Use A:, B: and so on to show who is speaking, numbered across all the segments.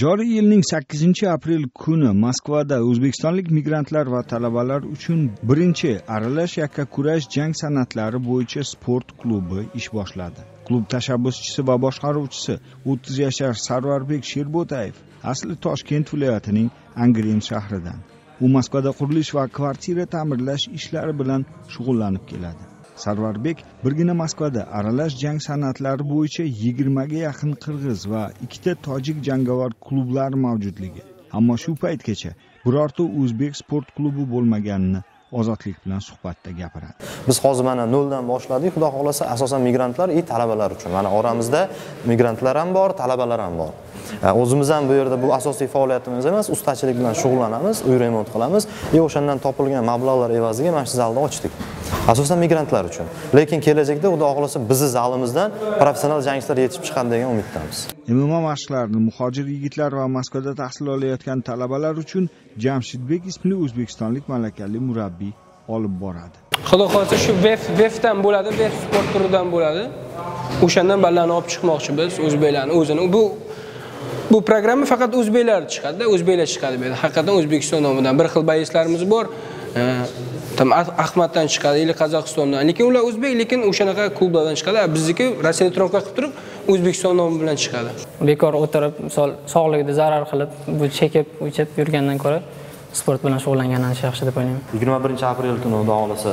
A: joriy yilning sakkizinchi aprel kuni moskvada o'zbekistonlik migrantlar va talabalar uchun birinchi aralash yakkakurash jang san'atlari bo'yicha sport klubi ish boshladi. Klub tashabbuschisi va boshqaruvchisi o'ttiz yashar sarvarbek sherbo'tayev asli toshkent viloyatining angren shahridan. U moskvada qurilish va kvartira ta'mirlash ishlari bilan shug'ullanib keladi. Sarvarbek birgina moskvada aralash jang san'atlari bo'yicha yigirmaga yaqin qirg'iz va ikkita tojik jangovar klublari mavjudligi. Ammo shu paytgacha birorta o'zbek sport klubi bo'lmaganini ozodlik bilan suhbatda gapiradi.
B: Biz hozir mana noldan boshladik. Xudo xohlasa asosan migrantlar и talabalar uchun. Mana oramizda migrantlar ham bor talabalar ham bor. E, o'zimiz ham bu yerda bu asosiy faoliyatimiz emas ustachilik bilan shug'ullanamiz uy remont qilamiz. И o'shandan topilgan mablag'lar evaziga mana shu zalni ochdik. Asosan migrantlar uchun. Lekin kelajakda xudo xohlasa bizni zalimizdan professional jangchilar yetishib chiqadi degan umiddamiz.
A: Mma mashqlarini muhojir yigitlar va moskvada tahsil olayotgan talabalar uchun jamshidbek ismli o'zbekistonlik malakali murabbiy olib boradi.
C: Xudo xohlasa shu vef vefdan bo'ladi vef sport turidan bo'ladi. O'shandan bolalarni olib chiqmoqchi biz o'zbeklarni o'zini. Bu bu programma faqat o'zbeklar chiqadida o'zbeklar chiqadi bu yerda. Haqiqatdan o'zbekiston nomidan bir xil boislarimiz bor tam ahmaddan chiqadi или qozog'istondan lekin ular o'zbek lekin o'shanaqa klublardan chiqadi bizniki rossiya тренировка qilib turib o'zbekiston nomi bilan chiqadi
D: bekor o'tirib misol sog'ligida zarar qilib bu chekib ichib yurgandan ko'ra sport bilan shug'ullangan ancha yaxshi deb o'ylayman.
B: Yigirma birinchi aprel kuni xudo xohlasa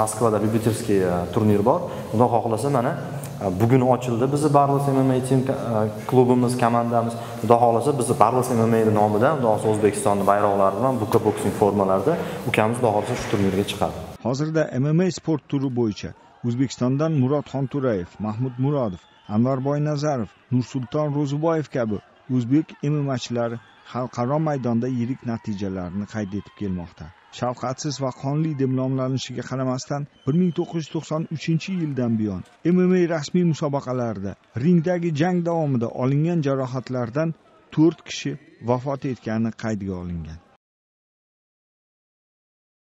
B: moskvada любительский turnir bor. Xudo xohlasa mana bugun ochildi bizni barlos mma team klubimiz komandamiz. Xudo xohlasa bizni barlos mma nomidan xudo xohlasa o'zbekistonni bayroqlari bilan buka boksing formalarida ukamiz xudo xohlasa shu turnirga chiqadi.
A: Hozirda mma sport turi bo'yicha o'zbekistondan murod xonto'rayev mahmud murodov anvar boynazarov nursulton ro'ziboyev kabi o'zbek mmachilar xalqaro maydonda yirik natijalarni qayd etib kelmoqda. Shafqatsiz va qonli deb nomlanishiga qaramasdan bir ming to'qqiz yuz to'qson uchinchi yildan buyon mma rasmiy musobaqalarida ringdagi jang davomida olingan jarohatlardan to'rt kishi vafot etgani qaydga olingan.